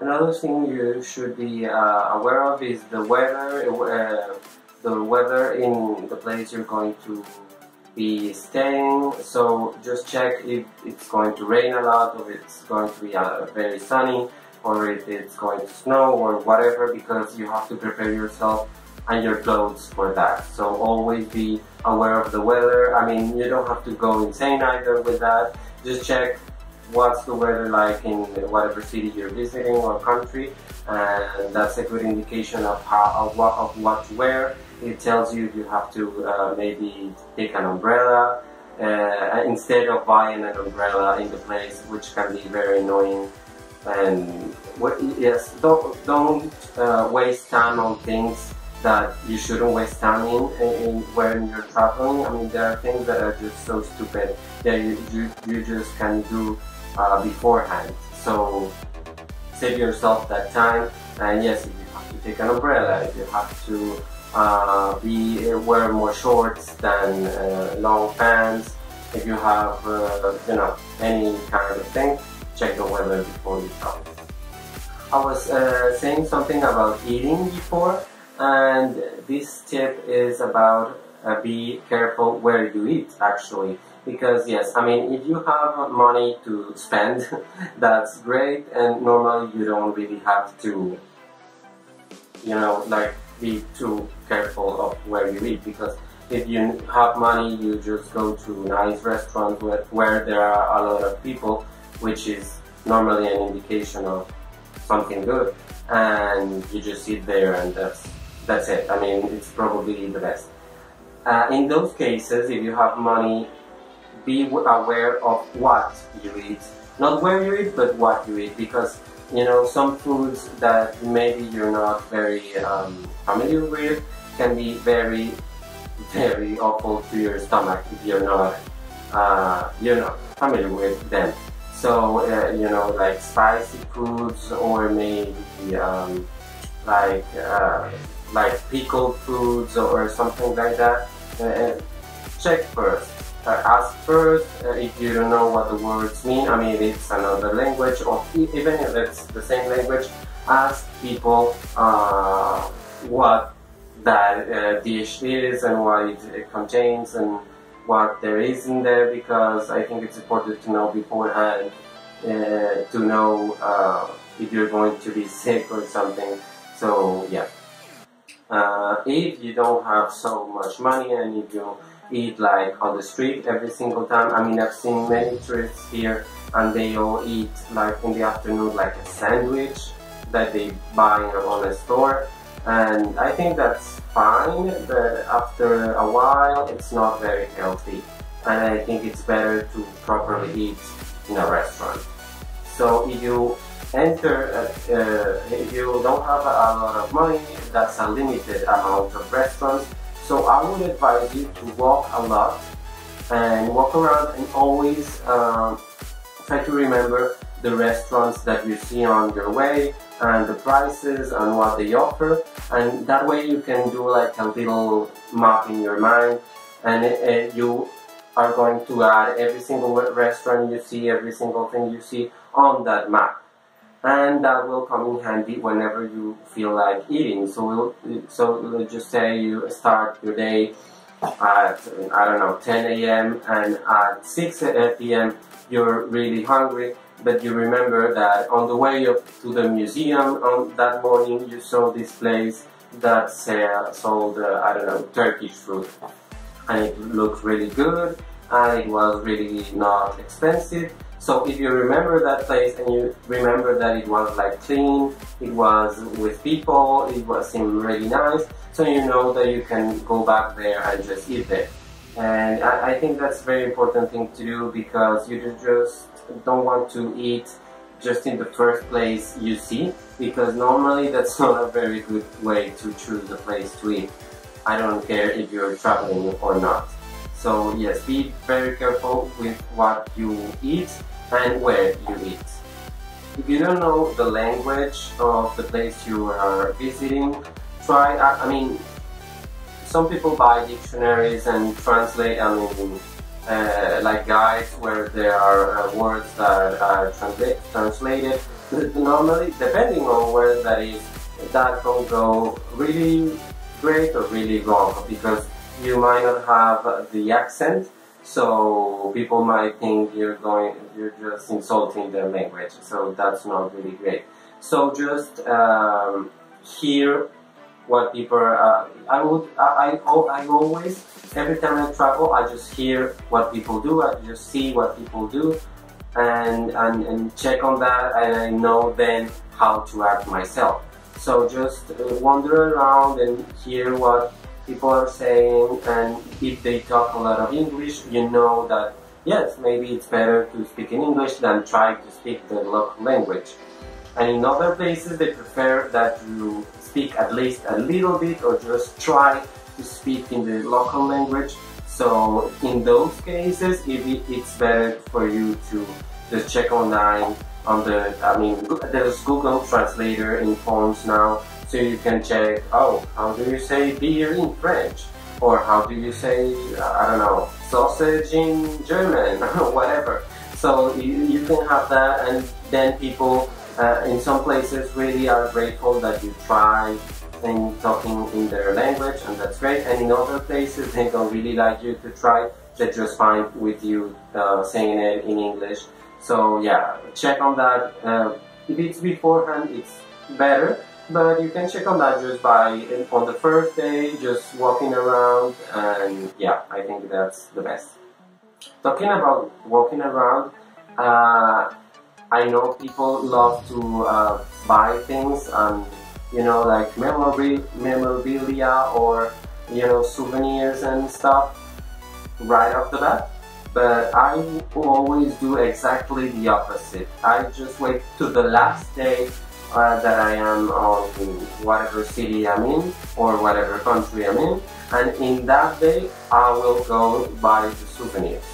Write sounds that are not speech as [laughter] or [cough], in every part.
Another thing you should be uh, aware of is the weather, uh, the weather in the place you're going to be staying. So just check if it's going to rain a lot, or it's going to be uh, very sunny, or if it's going to snow, or whatever, because you have to prepare yourself and your clothes for that. So always be aware of the weather. I mean, you don't have to go insane either with that. Just check what's the weather like in whatever city you're visiting or country and that's a good indication of how of what, of what to wear. It tells you you have to uh, maybe take an umbrella uh, instead of buying an umbrella in the place which can be very annoying. And yes don't, don't uh, waste time on things that you shouldn't waste time in, in, when you're traveling I mean there are things that are just so stupid that you, you, you just can do uh, beforehand. So save yourself that time. And yes, if you have to take an umbrella, if you have to uh, be wear more shorts than uh, long pants, if you have uh, you know any kind of thing, check the weather before you travel. I was uh, saying something about eating before, and this tip is about uh, be careful where you eat actually. Because yes I mean if you have money to spend [laughs] that's great and normally you don't really have to you know like be too careful of where you eat. Because if you have money you just go to nice restaurants where, where there are a lot of people which is normally an indication of something good and you just eat there and that's that's it I mean it's probably the best uh, in those cases if you have money be aware of what you eat. Not where you eat, but what you eat, because you know some foods that maybe you're not very um, familiar with can be very, very awful to your stomach if you're not uh, you're not familiar with them. So uh, you know, like spicy foods or maybe um, like uh, like pickled foods or something like that. Uh, check first uh, ask first uh, if you don't know what the words mean. I mean, it's another language, or even if it's the same language, ask people uh, what that uh, dish is and what it, contains and what there is in there because I think it's important to know beforehand uh, to know uh, if you're going to be sick or something. So yeah. Uh, if you don't have so much money and if you eat like on the street every single time. I mean, I've seen many tourists here and they all eat like in the afternoon like a sandwich that they buy on a store. And I think that's fine, but after a while it's not very healthy. And I think it's better to properly eat in a restaurant. So if you enter, uh, uh, if you don't have a lot of money, that's a limited amount of restaurants. So I would advise you to walk a lot and walk around and always um, try to remember the restaurants that you see on your way and the prices and what they offer. And that way you can do like a little map in your mind and it, you are going to add every single restaurant you see, every single thing you see on that map and that will come in handy whenever you feel like eating. So we'll, so let's just say you start your day at I don't know 10 a.m. and at 6 p.m. you're really hungry, but you remember that on the way up to the museum on that morning you saw this place that sold uh, I don't know Turkish food, and it looked really good and it was really not expensive so if you remember that place and you remember that it was like clean, it was with people, it was seemed really nice, so you know that you can go back there and just eat there. And I, I think that's a very important thing to do because you just don't want to eat just in the first place you see because normally that's [laughs] not a very good way to choose a place to eat. I don't care if you're traveling or not. So yes, be very careful with what you eat and where you eat. If you don't know the language of the place you are visiting, try, I mean, some people buy dictionaries and translate, I mean, uh, like guides where there are uh, words that are transla translated. [laughs] Normally, depending on where that is, that can go really great or really wrong because you might not have the accent so people might think you're going you're just insulting their language so that's not really great. So just um, hear what people uh, I would I, I, I always every time I travel I just hear what people do I just see what people do and, and, and check on that and I know then how to act myself. So just uh, wander around and hear what people are saying and if they talk a lot of English, you know that yes, maybe it's better to speak in English than try to speak the local language. And in other places they prefer that you speak at least a little bit or just try to speak in the local language. So in those cases, it's better for you to just check online on the, I mean, there's Google Translator in phones now so you can check, oh, how do you say beer in French? Or how do you say, I don't know, sausage in German, or [laughs] whatever. So you, you can have that and then people uh, in some places really are grateful that you try and talking in their language and that's great. And in other places they don't really like you to try, they just fine with you uh, saying it in English. So yeah, check on that. Uh, if it's beforehand, it's better but you can check on that just by on the first day, just walking around, and yeah, I think that's the best. Talking about walking around, uh, I know people love to uh, buy things and you know like memorabilia or you know souvenirs and stuff right off the bat. But I always do exactly the opposite. I just wait to the last day uh, that I am on whatever city I'm in or whatever country I'm in and in that day I will go buy the souvenirs.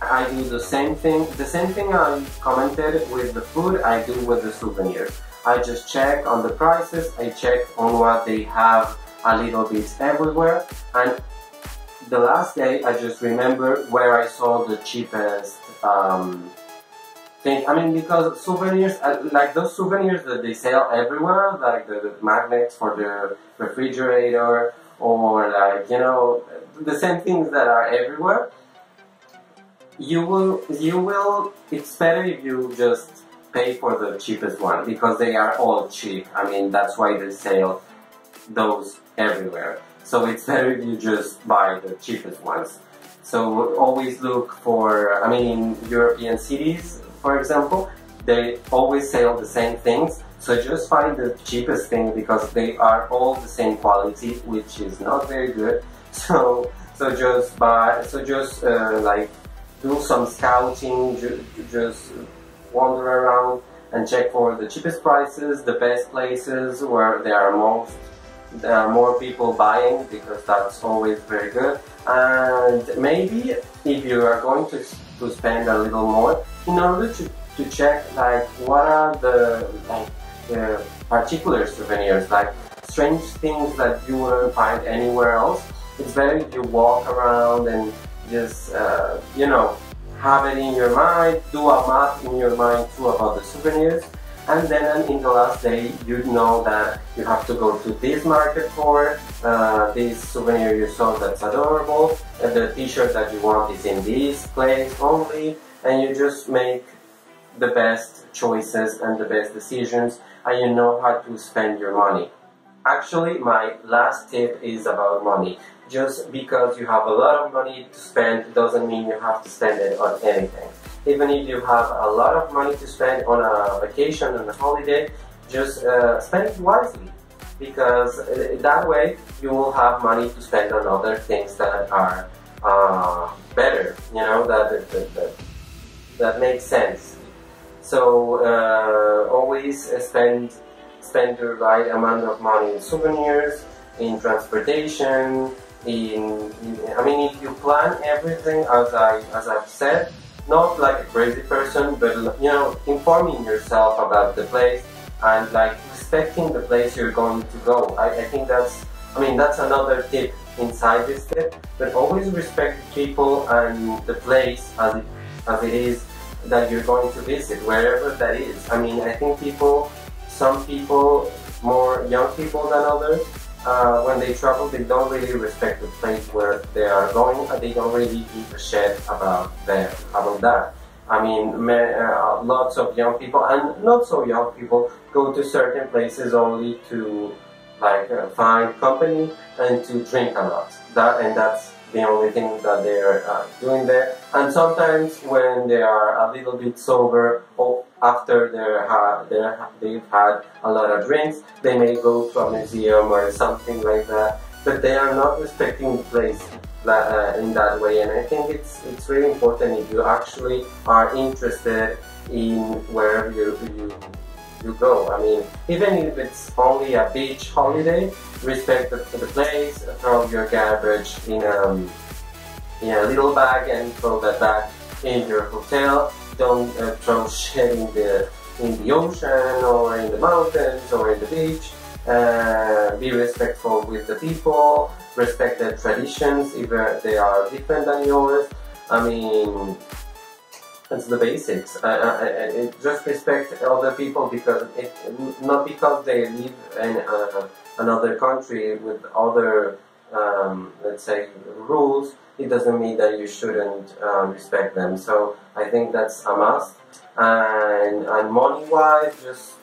I do the same thing, the same thing I commented with the food I do with the souvenirs. I just check on the prices, I check on what they have a little bit everywhere and the last day I just remember where I saw the cheapest um, thing. I mean, because souvenirs, like those souvenirs that they sell everywhere, like the, the magnets for the refrigerator, or like, you know, the same things that are everywhere, you will, you will, it's better if you just pay for the cheapest one, because they are all cheap. I mean, that's why they sell those everywhere. So it's better if you just buy the cheapest ones. So always look for, I mean, in European cities, for example, they always sell the same things. So just find the cheapest thing because they are all the same quality, which is not very good. [laughs] So so just buy, so just uh, like do some scouting, ju just wander around and check for the cheapest prices, the best places where there are most there are more people buying because that's always very good. And maybe if you are going to to spend a little more, in order to, to check like what are the like the particular souvenirs, like strange things that you wouldn't find anywhere else. It's better if you walk around and just uh, you know have it in your mind, do a map in your mind too about the souvenirs, and then in the last day you know that you have to go to this market for uh, this souvenir you saw that's adorable, and the t-shirt that you want is in this place only, and you just make the best choices and the best decisions and you know how to spend your money. Actually, my last tip is about money. Just because you have a lot of money to spend doesn't mean you have to spend it on anything. Even if you have a lot of money to spend on a vacation, on a holiday, just uh, spend it wisely. Because uh, that way you will have money to spend on other things that are uh, better, you know, that, that, that that makes sense. So uh, always spend spend the right amount of money in souvenirs, in transportation, in, in, I mean if you plan everything as I as I've said, not like a crazy person, but you know informing yourself about the place and like respecting the place you're going to go. I, I think that's I mean that's another tip inside this tip, but always respect people and the place as it, as it is that you're going to visit, wherever that is. I mean, I think people, some people, more young people than others, uh, when they travel, they don't really respect the place where they are going, and they don't really give a shit about about that. I mean, uh, lots of young people and not so young people go to certain places only to like uh, find company and to drink a lot. That and that's the only thing that they're uh, doing there. And sometimes when they are a little bit sober or after they're, ha- they're they've had a lot of drinks, they may go to a museum or something like that. But they are not respecting the place that, uh, in that way. And I think it's it's really important if you actually are interested in wherever you, you you go. I mean, even if it's only a beach holiday, respect the, the place, throw your garbage in a, um, in a little bag and throw that bag in your hotel. Don't uh, shit in the, in the ocean or in the mountains or in the beach. Uh, be respectful with the people, respect their traditions if they are different than yours. I mean, it's the basics. I, I, I, just respect other people because it, not because they live in uh, another country with other, um, let's say, rules. It doesn't mean that you shouldn't um, respect them. So I think that's a must. And, and money-wise, just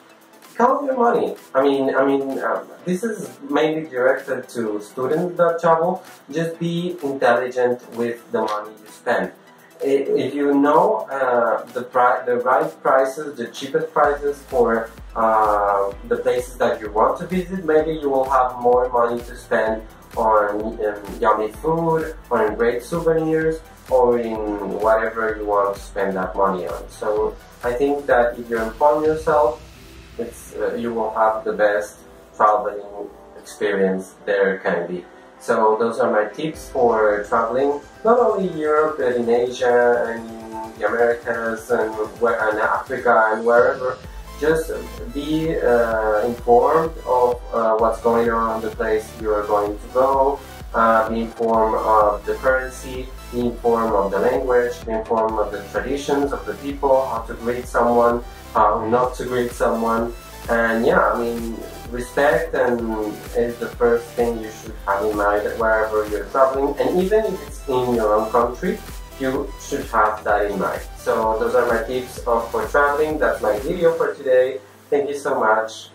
count your money. I mean, I mean, um, this is mainly directed to students that travel. Just be intelligent with the money you spend if you know uh, the, the right prices, the cheapest prices for uh, the places that you want to visit, maybe you will have more money to spend on um, yummy food, or in great souvenirs, or in whatever you want to spend that money on. So I think that if you inform yourself, it's, uh, you will have the best traveling experience there can be. So those are my tips for traveling, not only Europe but in Asia and in the Americas and, and Africa and wherever. Just be uh, informed of uh, what's going on the place you are going to go, uh, be informed of the currency, be informed of the language, be informed of the traditions of the people, how to greet someone, how not to greet someone, and yeah, I mean, respect and is the first thing you should have in mind wherever you're traveling. And even if it's in your own country, you should have that in mind. So those are my tips for traveling. That's my video for today. Thank you so much.